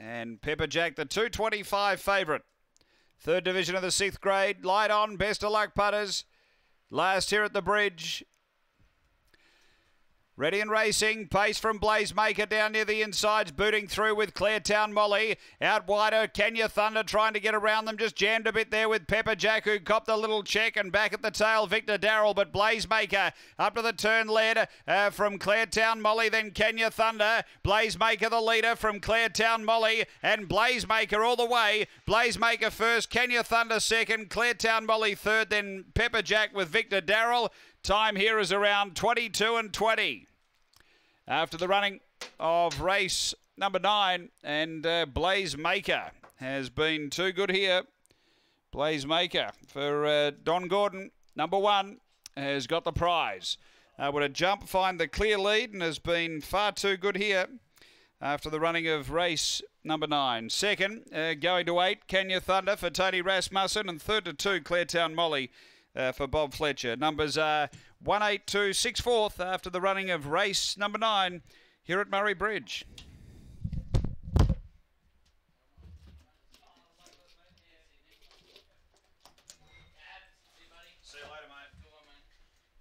And Pepper Jack, the 225 favourite. Third division of the sixth grade. Light on. Best of luck, putters. Last here at the bridge. Ready and racing. Pace from Blazemaker down near the insides. Booting through with Claretown Molly. Out wider. Kenya Thunder trying to get around them. Just jammed a bit there with Pepper Jack who copped a little check. And back at the tail, Victor Darrell. But Blazemaker up to the turn led uh, from Claretown Molly. Then Kenya Thunder. Blazemaker the leader from Claretown Molly. And Blazemaker all the way. Blazemaker first. Kenya Thunder second. Claretown Molly third. Then Pepper Jack with Victor Darrell. Time here is around 22 and 20 after the running of race number nine. And uh, Blaze Maker has been too good here. Blaze Maker for uh, Don Gordon, number one, has got the prize. Uh, would a jump find the clear lead and has been far too good here after the running of race number nine. Second, uh, going to eight, Kenya Thunder for Tony Rasmussen, and third to two, Claretown Molly uh, for Bob Fletcher. Numbers are 18264 after the running of race number nine here at Murray Bridge.